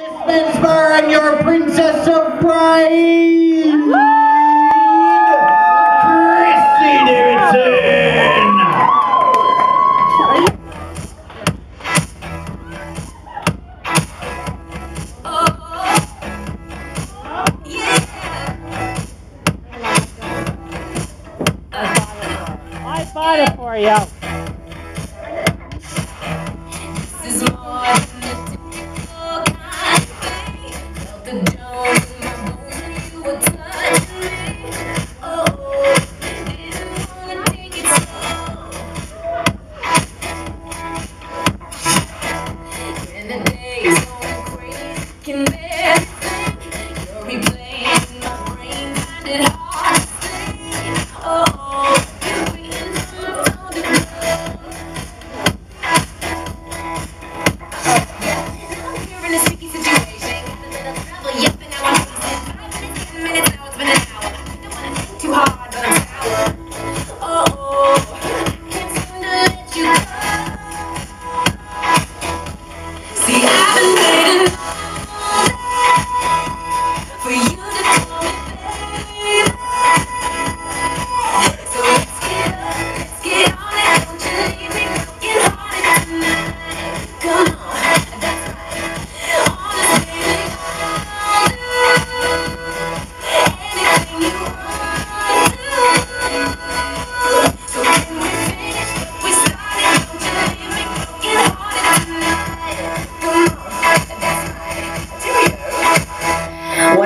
Miss Mesmer and your Princess of Pride, Kristi Davidson. I bought it for you. can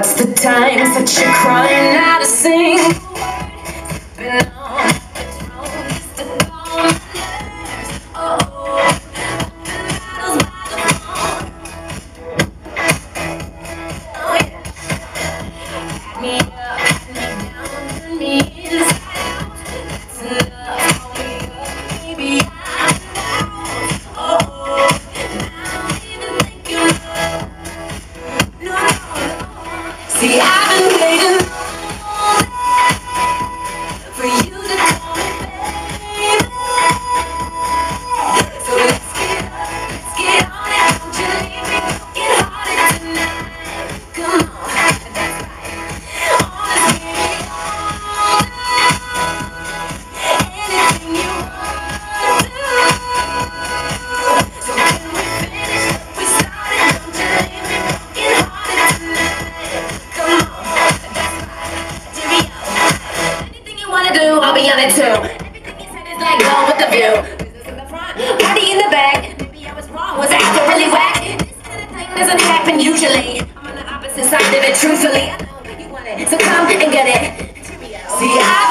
What's the time? that you're crying out to sing? The blue, I'll be on it too. Everything you said is like gone with the view. Business in the front, party in the back. Maybe I was wrong, was I really whack? This kind of thing doesn't happen usually. I'm on the opposite side of it, truthfully. I know you want it, so come and get it. See, I